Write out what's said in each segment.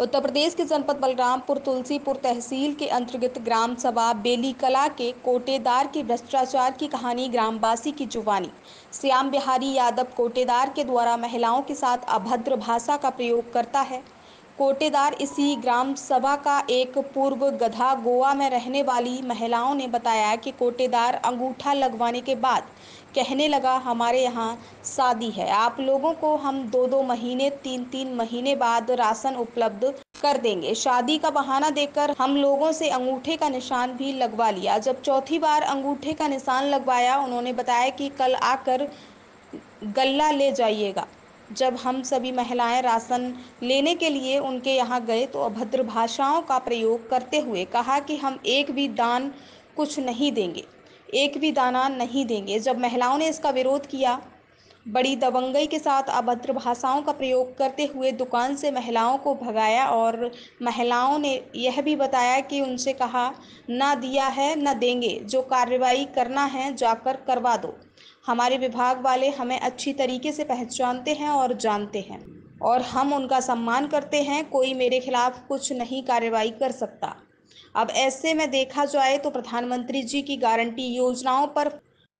उत्तर प्रदेश के जनपद बलरामपुर तुलसीपुर तहसील के अंतर्गत ग्राम सभा बेली कला के कोटेदार के भ्रष्टाचार की कहानी ग्रामवासी की जुबानी। श्याम बिहारी यादव कोटेदार के द्वारा महिलाओं के साथ अभद्र भाषा का प्रयोग करता है। कोटेदार इसी ग्राम सभा का एक पूर्व गधा गोवा में रहने वाली महिलाओं ने बताया कि कोटेदार अंगूठा लगवाने के बाद कहने लगा, हमारे यहाँ शादी है। आप लोगों को हम दो दो महीने, तीन तीन महीने बाद राशन उपलब्ध कर देंगे। शादी का बहाना देकर हम लोगों से अंगूठे का निशान भी लगवा लिया। जब चौथी बार अंगूठे का निशान लगवाया, उन्होंने बताया कि कल आकर गल्ला ले जाइएगा। जब हम सभी महिलाएँ राशन लेने के लिए उनके यहाँ गए तो अभद्र भाषाओं का प्रयोग करते हुए कहा कि हम एक भी दान कुछ नहीं देंगे, एक भी दाना नहीं देंगे। जब महिलाओं ने इसका विरोध किया बड़ी दबंगई के साथ अभद्र भाषाओं का प्रयोग करते हुए दुकान से महिलाओं को भगाया और महिलाओं ने यह भी बताया कि उनसे कहा, ना दिया है, न देंगे, जो कार्रवाई करना है, जाकर करवा दो। हमारे विभाग वाले हमें अच्छी तरीके से पहचानते हैं और जानते हैं, और हम उनका सम्मान करते हैं, कोई मेरे खिलाफ कुछ नहीं कार्रवाई कर सकता। अब ऐसे में देखा जाए तो प्रधानमंत्री जी की गारंटी योजनाओं पर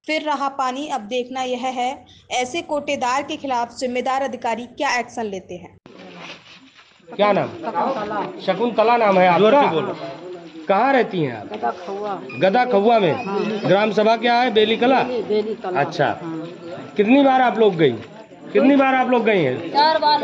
फिर रहा पानी। अब देखना यह है ऐसे कोटेदार के खिलाफ जिम्मेदार अधिकारी क्या एक्शन लेते हैं? क्या नाम? शकुंतला नाम है आपका। कहाँ रहती हैं आप? गदा खुआ। गदा खौआ में। ग्राम सभा क्या है? बेली कला? बेली कला। अच्छा। कितनी बार आप लोग गई? कितनी बार आप लोग गई हैं? चार बार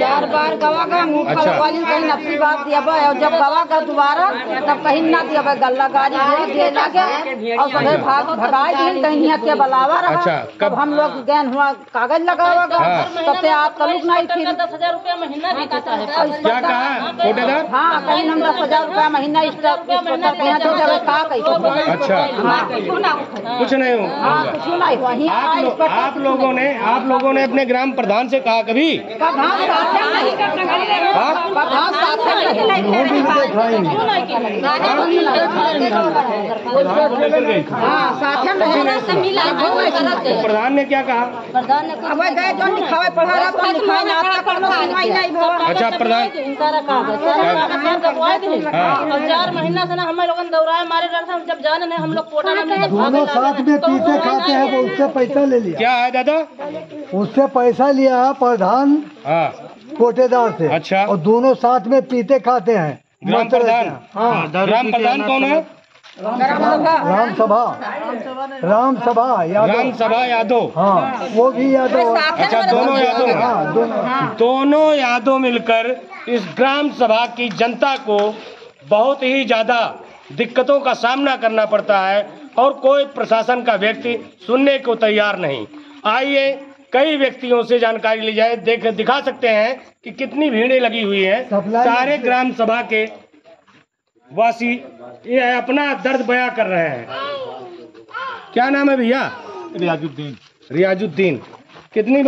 चार बार गवा का मुँह अच्छा। वाली कहीं नफी बात दिया बा और जब गवा का दोबारा तब कहीं ना दिया बा गल्ला गाड़ी हुआ दे लगे और सभी भाग भगाए दिन कहीं यहाँ के बलावा रहा। अच्छा, कब- हम लोग गैन हुआ कागज़ लगा हुआ हाँ। तब से आप तलुक नहीं फिर। दस हज़ार रूपया महीना भी देता है। क्या कहा? कोटेदार हाँ कहीं हम दस हज़ार रुपया महीना तो जब का कही अच्छा। कुछ नहीं हो- हाँ कुछ नहीं हुआ। आप यहाँ लो, आप लोगों ने आप लोगों ने अपने ग्राम प्रधान से कहा कभी प्रधान साथे नहीं हाँ? प्रधान ने क्या कहा तो अच्छा प्रधान हाँ। चार महीना से ना हम लोगन दौड़ाए मारे रहे थे हम जब जाने नहीं हम लोग दोनों साथ में पीते खाते हैं वो उससे पैसा ले लिया क्या है दादा उससे पैसा लिया है प्रधान हाँ। कोटेदार से। अच्छा। और दोनों साथ में पीते खाते हैं। ग्राम प्रधान। हाँ। ग्राम प्रधान कौन है? राम सभा राम सभा यादव। सभा यादव। हाँ वो भी यादव। अच्छा दोनों यादव हाँ। दोनों। दोनों यादव मिलकर इस ग्राम सभा की जनता को बहुत ही ज़्यादा दिक्कतों का सामना करना पड़ता है और कोई प्रशासन का व्यक्ति सुनने को तैयार नहीं। आइए कई व्यक्तियों से जानकारी ली जाए देख दिखा सकते हैं कि कितनी भीड़ें लगी हुई है। सारे ग्राम सभा के वासी ये अपना दर्द बयां कर रहे हैं। क्या नाम है भैया? रियाजुद्दीन। रियाजुद्दीन। कितनी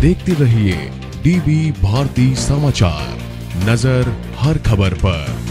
देखते रहिए डीबी भारती समाचार नज़र हर खबर पर।